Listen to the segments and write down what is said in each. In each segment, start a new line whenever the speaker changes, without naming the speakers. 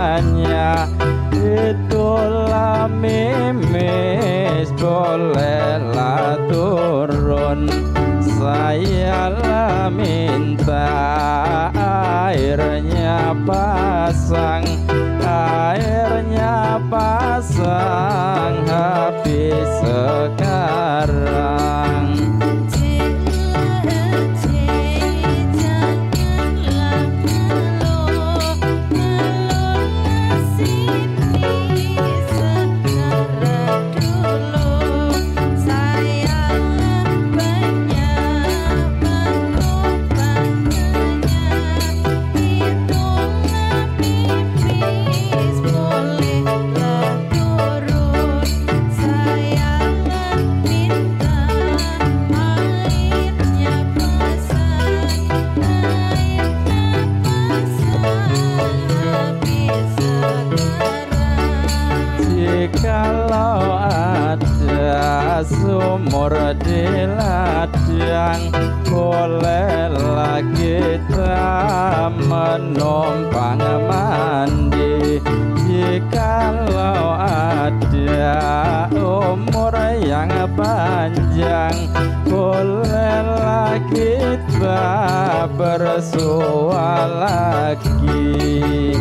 hanya itulah mimis bolehlah turun. Saya minta airnya pasang kalau ada sumur di ladang bolehlah kita menumpang mandi. Jikalau ada umur yang panjang bolehlah kita bersua lagi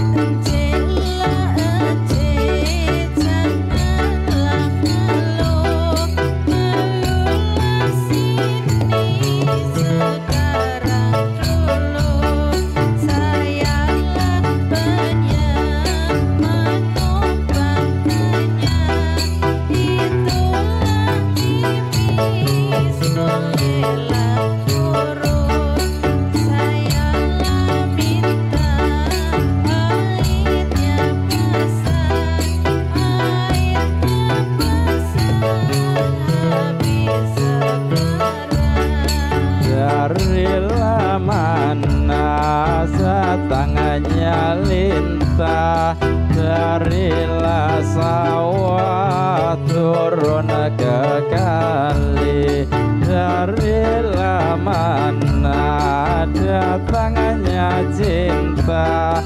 lintah Darilah sawah turun ke kali Darilah mana datangnya cinta?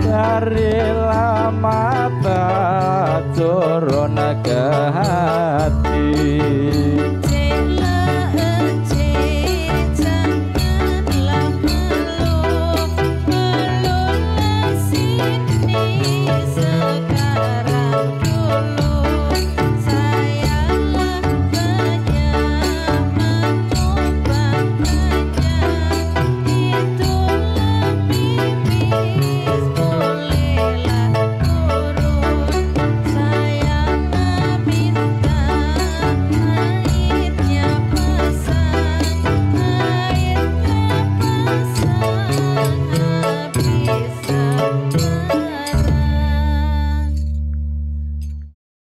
Darilah mata turun ke hati